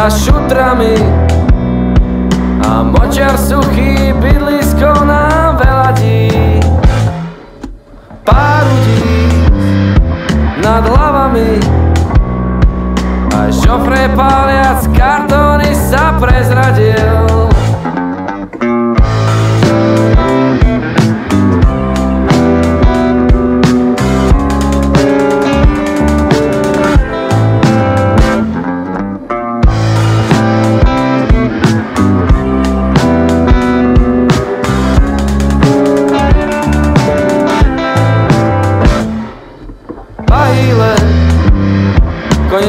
za šutrami a močar suchý bydlisko nám veladí. Pár ľudí nad hlavami a šofre páliac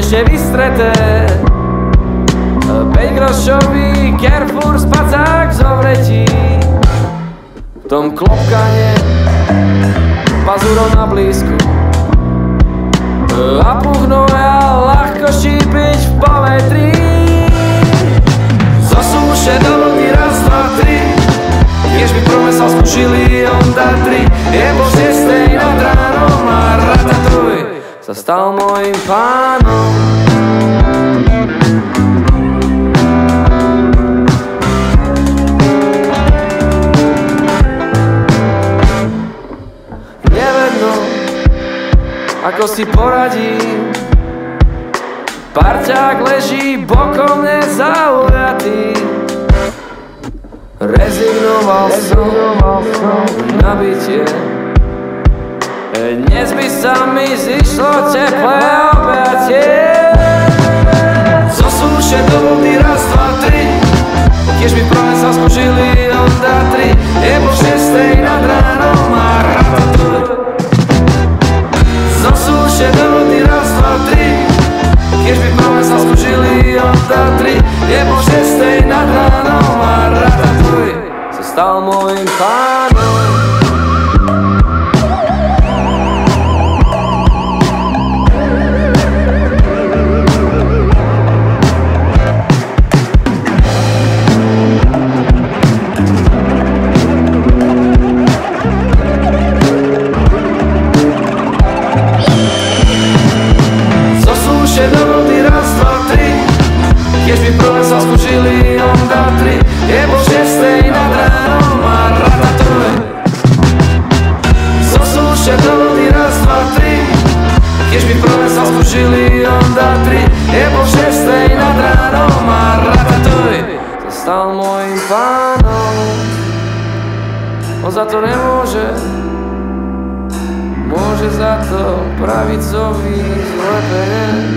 konečne vystreté. 5 grošový Carrefour spacák zovretí. V tom klopkanie pazúrov na blízku. A puchnú a ľahko šípiť v povetrí Zosúše do vlny raz, dva, tri. Tiež by promesal skúšili Honda 3 Je po stal môjim pánom. Nevedno, ako si poradím. Parťák leží bokom nezaujatý Rezignoval som na bytie Dnes by sa mi zišlo teplé objatie do vody raz, dva, tri. Tiež by prvé sa skúšili Honda 3 Je po šestej nad ránom a Zosúše do vody raz, dva, tri. Tiež by prvé sa skúšili Honda 3 Je po šestej nad ránom a ratatuj Sa stal môjim pánom Tiež by prvé sa skúšili Honda 3 Je po šestej nad ránom a ratatuj Zosúše do vody raz, dva, tri. Tiež by prvé sa skúšili Honda 3 Je po šestej nad ránom a ratatuj Sa stal môjim pánom. On za to nemôže. Môže za to pravicový zlepenie